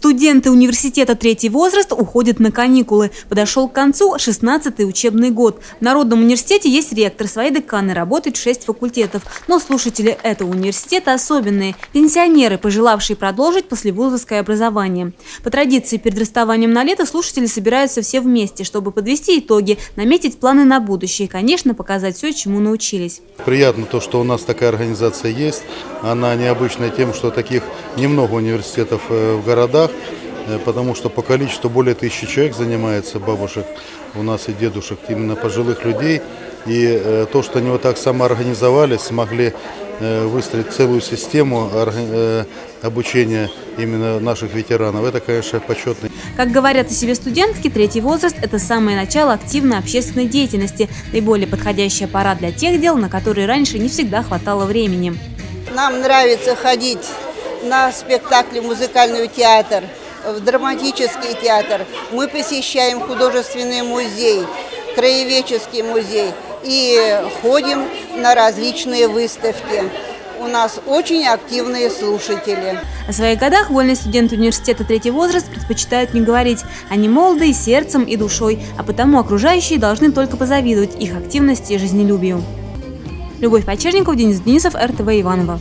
Студенты университета «Третий возраст» уходят на каникулы. Подошел к концу 16-й учебный год. В Народном университете есть ректор, свои деканы, работают 6 факультетов. Но слушатели этого университета особенные – пенсионеры, пожелавшие продолжить послевузовское образование. По традиции, перед расставанием на лето слушатели собираются все вместе, чтобы подвести итоги, наметить планы на будущее и, конечно, показать все, чему научились. Приятно то, что у нас такая организация есть. Она необычная тем, что таких немного университетов э, в городах местах, э, потому что по количеству более тысячи человек занимается бабушек у нас и дедушек, именно пожилых людей. И э, то, что они вот так самоорганизовались, смогли э, выстроить целую систему обучения именно наших ветеранов. Это, конечно, почетно. Как говорят о себе студентки, третий возраст – это самое начало активной общественной деятельности, наиболее подходящая пора для тех дел, на которые раньше не всегда хватало времени. Нам нравится ходить на спектакли музыкальный театр, в драматический театр. Мы посещаем художественный музей, краеведческий музей и ходим на различные выставки. У нас очень активные слушатели. О своих годах вольные студенты университета третий возраст предпочитают не говорить. Они молоды и сердцем, и душой, а потому окружающие должны только позавидовать их активности и жизнелюбию. Любовь Почерникова, Денис Денисов, РТВ Иванова.